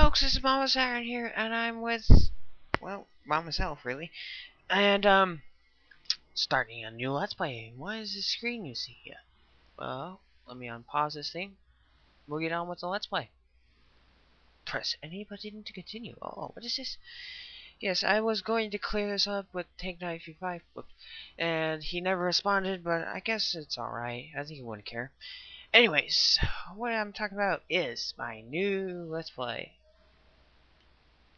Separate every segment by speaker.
Speaker 1: folks, this is Mabosaturn here, and I'm with, well, by myself, really. And, um, starting a new Let's Play. What is the screen you see here? Well, let me unpause this thing. We'll get on with the Let's Play. Press any button to continue. Oh, what is this? Yes, I was going to clear this up with Take 95, and he never responded, but I guess it's alright. I think he wouldn't care. Anyways, what I'm talking about is my new Let's Play.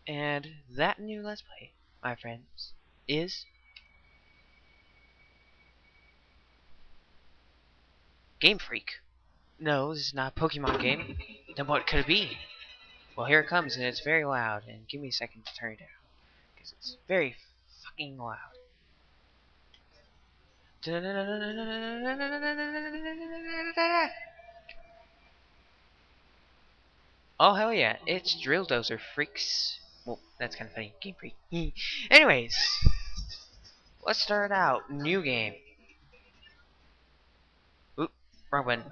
Speaker 1: And that new Let's Play, my friends, is Game Freak. No, this is not a Pokemon game. Then what could it be? Well, here it comes, and it's very loud. And give me a second to turn it down. Because it's very fucking loud. Oh, hell yeah. It's Drill Dozer Freaks. Well, that's kind of funny. Game Freak. Anyways, let's start out. New game. Oop, wrong one.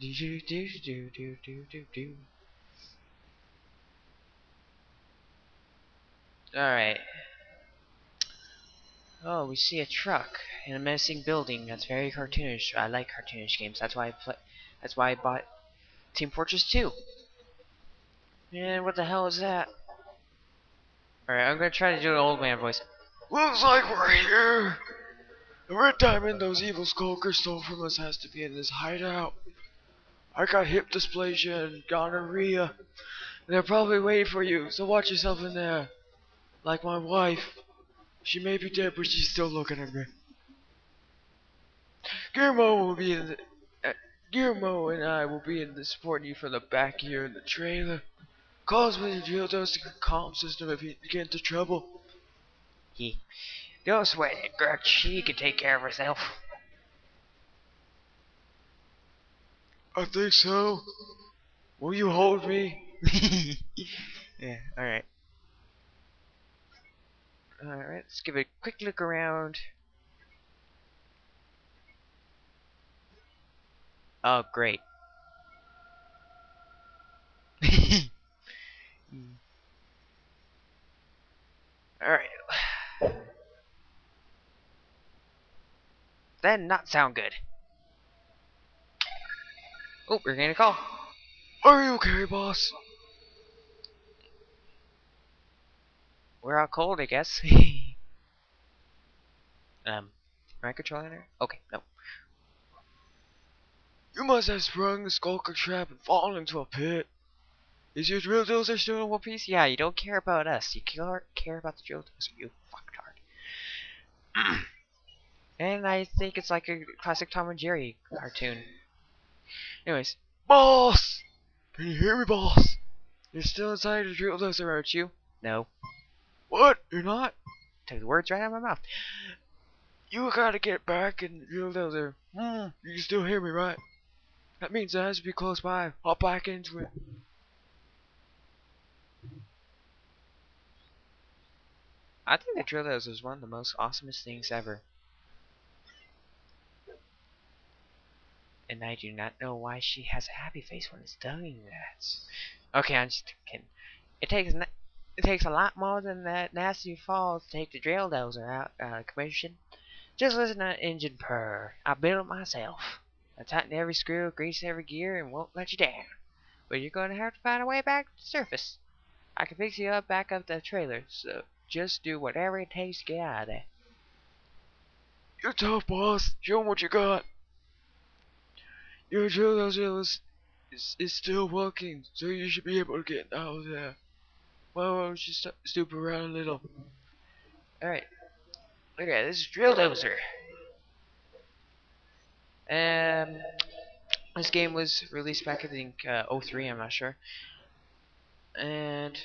Speaker 1: Do do do do do do do do. Alright. Oh, we see a truck in a menacing building that's very cartoonish. I like cartoonish games. That's why I play. That's why I bought Team Fortress 2. And what the hell is that? Alright, I'm gonna try to do an old man voice.
Speaker 2: Looks like we're here. The red diamond those evil skulkers stole from us has to be in this hideout. I got hip dysplasia and gonorrhea. And they're probably waiting for you, so watch yourself in there. Like my wife. She may be dead, but she's still looking at me. Guillermo will be in Guillermo and I will be in the supporting you from the back here in the trailer. Calls when you Drill Dozer to the comm system if you get into trouble.
Speaker 1: He, don't sweat it, Gretch. She can take care of herself.
Speaker 2: I think so. Will you hold me?
Speaker 1: yeah, alright. Alright, let's give it a quick look around. Oh, great. Alright. That not sound good. Oh, we're getting a call.
Speaker 2: Are you okay, boss?
Speaker 1: We're out cold, I guess. um, am I controlling her? Okay, no.
Speaker 2: You must have sprung the skulker trap and fallen into a pit. Is your drill dozer still in one piece?
Speaker 1: Yeah, you don't care about us. You care, care about the drill dozer, you fucktard. and I think it's like a classic Tom and Jerry cartoon. Anyways.
Speaker 2: Boss! Can you hear me, boss? You're still inside the drill dozer, aren't you?
Speaker 1: No.
Speaker 2: What? You're not?
Speaker 1: Took the words right out of my mouth.
Speaker 2: You gotta get back in the drill dozer. Hmm, you can still hear me, right? That means it has to be close by. Hop back into it.
Speaker 1: I think the drill dozer is one of the most awesomest things ever. And I do not know why she has a happy face when it's doing that. Okay, I'm just kidding. It takes it takes a lot more than that nasty fall to take the drill dozer out uh, commission. Just listen to that engine purr. I built it myself. I tighten every screw, grease every gear, and won't let you down. But you're going to have to find a way back to the surface. I can fix you up back up the trailer, so just do whatever it takes to get out of there.
Speaker 2: You're tough, boss. Show 'em what you got. Your drill dozer is, is, still working, so you should be able to get out of there. Why don't you st stoop around a little?
Speaker 1: Alright. Look at this is Drill Dozer. Um, this game was released back I think uh, 03, I'm not sure. And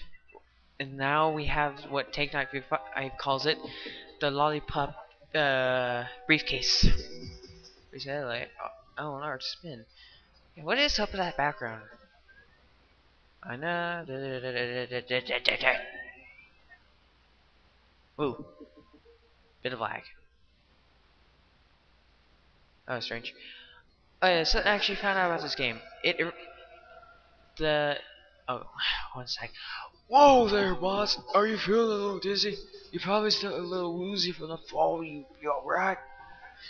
Speaker 1: and now we have what Tank Knight calls it, the lollipop uh, briefcase. We said like oh, an art spin. What is up with that background? I know. Ooh. Bit of lag. Oh, strange. Oh yeah, so I actually found out about this game. It, it the oh one sec.
Speaker 2: Whoa there, boss. Are you feeling a little dizzy? You're probably still a little woozy from the fall. You, you alright?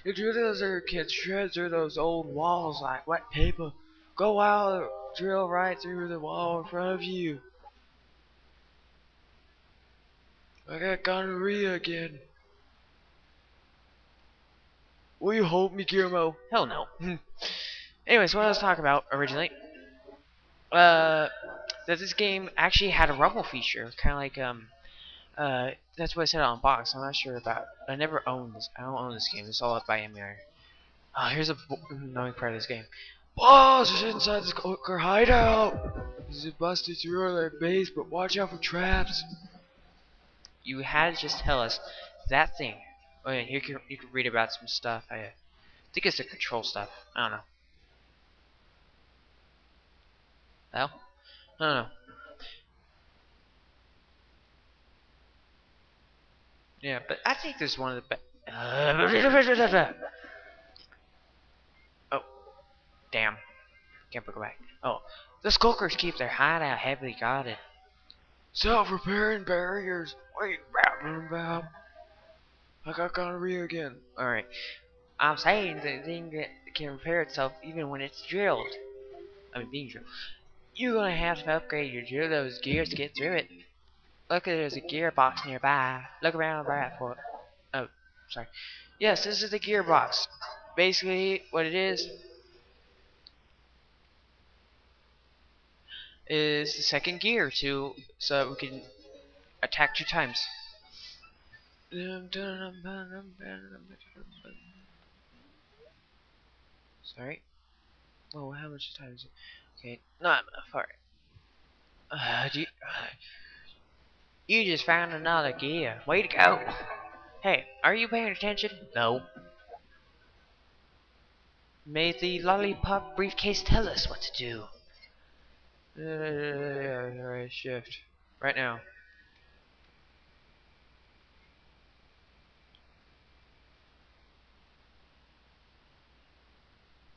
Speaker 2: Your drill can shred through those old walls like wet paper. Go out, drill right through the wall in front of you. I got gonorrhea again. Will you hold me, Guillermo?
Speaker 1: Hell no. Anyways, what I was talking about originally, uh, that this game actually had a rumble feature, kind of like um, uh, that's what I said on box. I'm not sure about. I never owned this. I don't own this game. It's all up by emulator. Oh, here's a annoying part of this game.
Speaker 2: Boss is inside this skulker hideout. He's busted through their base, but watch out for traps.
Speaker 1: You had to just tell us that thing. Oh yeah, here you can, you can read about some stuff. I think it's the control stuff. I don't know. Well, I don't know. Yeah, but I think this is one of the best. oh, damn. Can't go back. Oh, the skulkers keep their hideout heavily guarded.
Speaker 2: Self-repairing barriers. What are you rapping about? I got gonorrhea again.
Speaker 1: Alright. I'm saying the thing can repair itself even when it's drilled. I mean, being drilled. You're gonna have to upgrade your Drill Dozer gears to get through it. Look, there's a gearbox nearby. Look around right for it. Oh, sorry. Yes, this is the gearbox. Basically, what it is is the second gear to so we can attack two times. Sorry. Oh, how much time is it? Okay, not enough. Alright. Uh, you, uh, you just found another gear. Way to go. Hey, are you paying attention? No. May the lollipop briefcase tell us what to do. Uh, shift. Right now.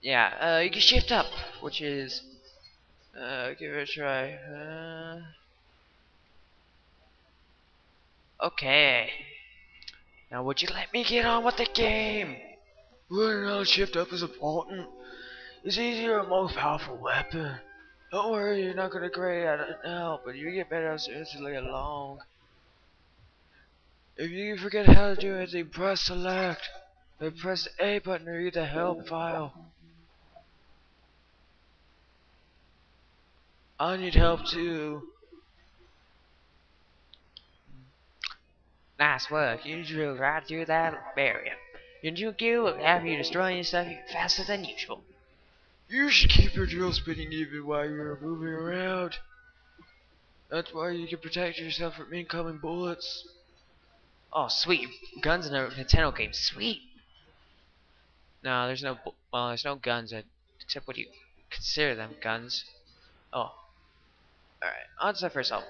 Speaker 1: Yeah, uh, you can shift up, which is, uh, give it a try. Uh, okay. Now, would you let me get on with the game?
Speaker 2: Learning how to shift up is important. It's easier and more powerful weapon. Don't worry, you're not gonna grade at it now, but you get better as you get along. If you forget how to do anything, press select. Then press the A button to read the help file. I need help too.
Speaker 1: Nice work. You drilled right through that barrier. Your new gear will have you destroying stuff faster than usual.
Speaker 2: You should keep your drill spinning even while you're moving around. That's why you can protect yourself from incoming bullets.
Speaker 1: Oh, sweet. Guns in a Nintendo game. Sweet. No, there's no... Well, there's no guns, except what you consider them guns. Oh, Alright, on to the first help.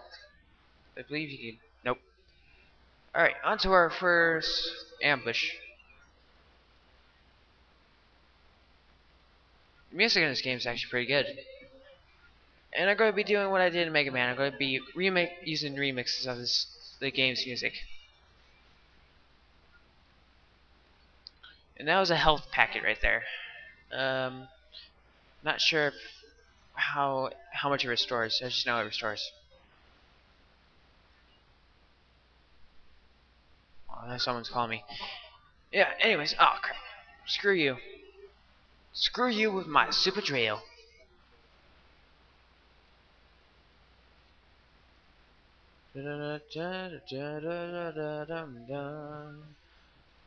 Speaker 1: I believe you can... Nope. Alright, on to our first ambush. The music in this game is actually pretty good. And I'm going to be doing what I did in Mega Man. I'm going to be remake using remixes of this the game's music. And that was a health packet right there. Um, not sure if how how much it restores. I just know it restores. Oh, someone's calling me. Yeah, anyways, oh crap. Screw you. Screw you with my super drill.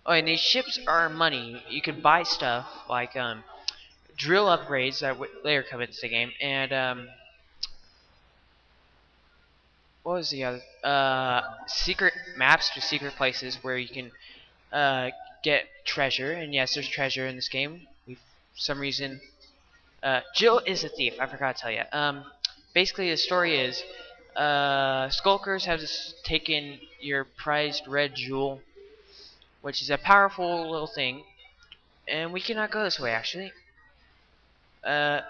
Speaker 1: Oh, and these ships are money. You can buy stuff like um drill upgrades that later come into the game, and um, what was the other? Uh, secret maps to secret places where you can uh, get treasure. And yes, there's treasure in this game. We, for some reason, uh, Jill is a thief. I forgot to tell you. Um, basically, the story is uh, skulkers have taken your prized red jewel, which is a powerful little thing, and we cannot go this way actually. Uh,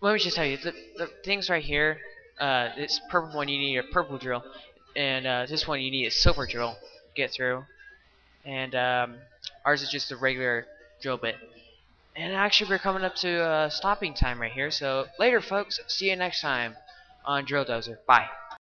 Speaker 1: let me just tell you, the, the things right here, uh, this purple one you need a purple drill, and uh, this one you need a silver drill to get through, and um, ours is just a regular drill bit. And actually, we're coming up to uh, stopping time right here, so later, folks. See you next time on Drill Dozer. Bye.